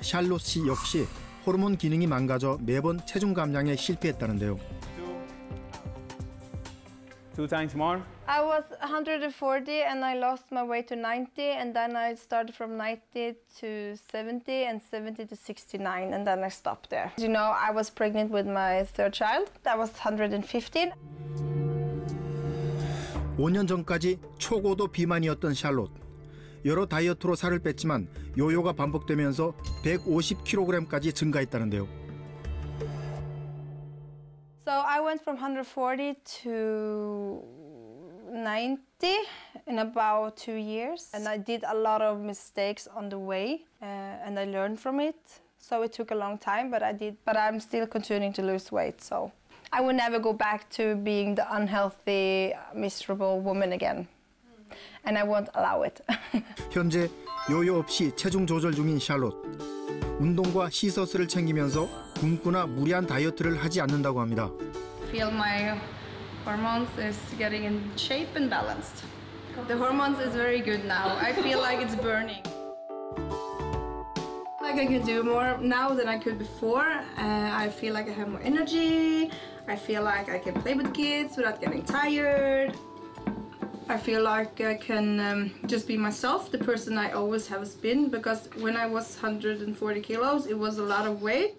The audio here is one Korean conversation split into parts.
샬롯 씨 역시 호르몬 기능이 망가져 매번 체중 감량에 실패했다는데요. Two. Times more. I was 140 and I lost my weight to 90 and then I started from 90 to 70 and 70 to 69 and then I stopped there. You know, I was pregnant with my third child. That was 115. 5년 전까지 초고도 비만이었던 샬롯. 여러 다이어트로 살을 뺐지만 요요가 반복되면서 150kg까지 증가했다는데요. So I went from 140 to 90 in about two years, and I did a lot of mistakes on the way, uh, and I learned from it. So it took a long time, but I did. But I'm still continuing to lose weight. So I will never go back to being the unhealthy, miserable woman again, and I won't allow it. 현재 요요 없이 체중 조절 중인 샬롯. 운동과 시서스를 챙기면서 굶거나 무리한 다이어트를 하지 않는다고 합니다. feel my hormones is getting in shape and balanced. The hormones is very good now. I feel like it's burning. Like I can do more now than I could before. Uh, I feel like I have more energy. I feel like I can play with kids without getting tired. I feel like I can um, just be myself, the person I always have been, because when I was 140 kilos, it was a lot of weight.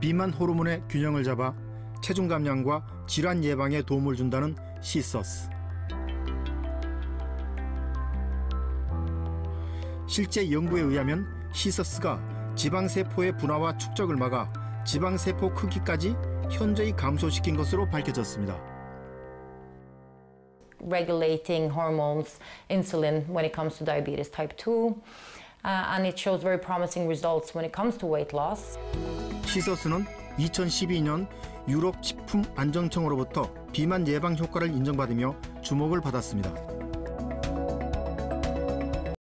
비만 호르몬의 균형을 잡아 체중 감량과 질환 예방에 도움을 준다는 시서스. 실제 연구에 의하면 시서스가 지방세포의 분화와 축적을 막아 지방세포 크기까지 현저히 감소시킨 것으로 밝혀졌습니다. regulating hormones, insulin when it comes to diabetes type 2. Uh, and it shows very promising results when it comes to weight loss. 시서스는 2012년 유럽 식품 안전청으로부터 비만 예방 효과를 인정받으며 주목을 받았습니다.